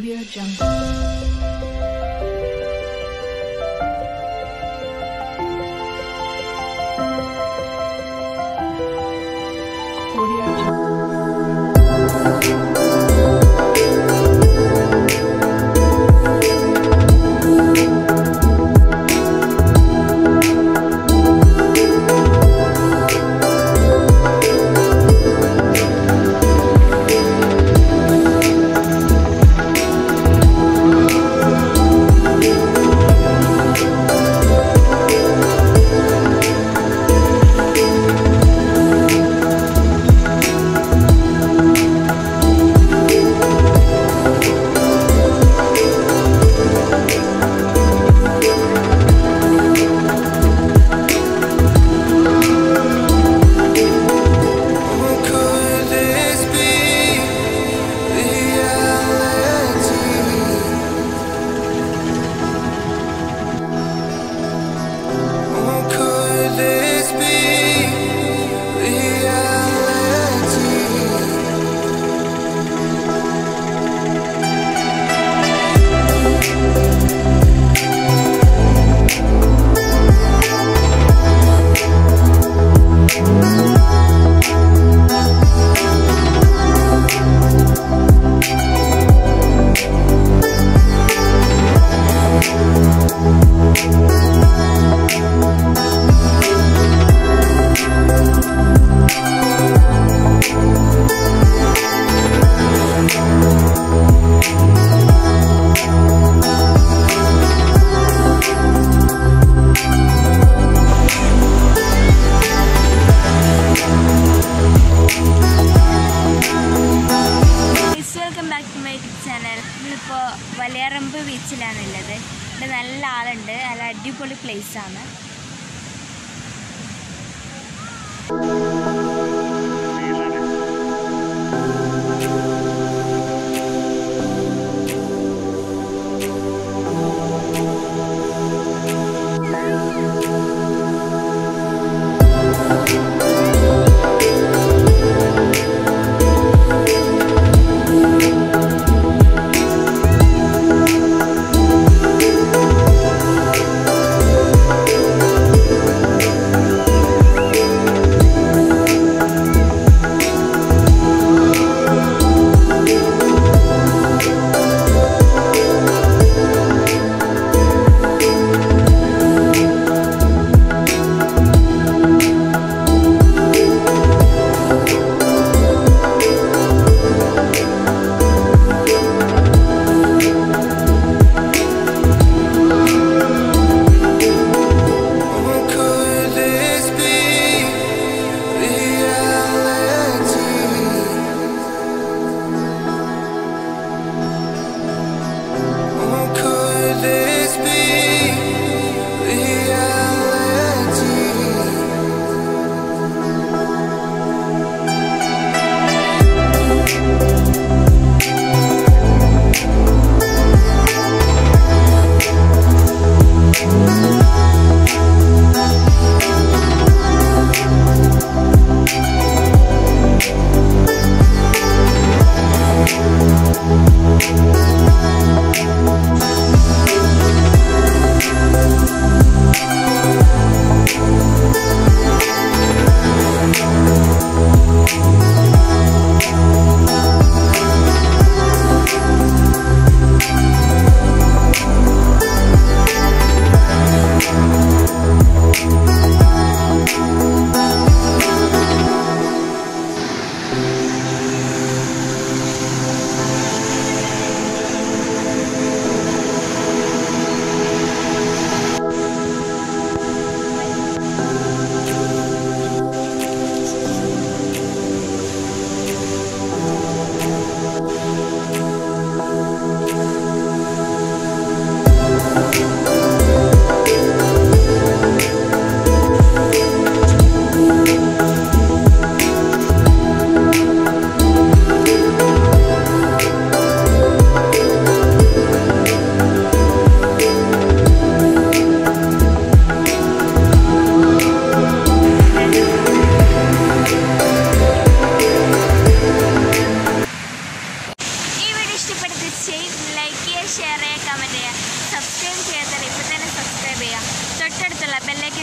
Audio Jungle. ഇപ്പോൾ വലിയറമ്പ് ബീച്ചിലാണുള്ളത്. ഇവിടെ നല്ല ആളുണ്ട്. നല്ല അടിപൊളി പ്ലേസാണ് Thank ഷെയർ ചെയ്യുക കമന്റ് ചെയ്യുക. സബ്സ്ക്രൈബ് ചെയ്യാത്തവർ ഇപ്പോൾ തന്നെ സബ്സ്ക്രൈബ് ചെയ്യുക. തൊട്ടടുത്തുള്ള ബെല്ലേക്ക്